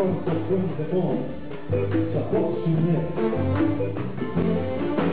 Across the room, the the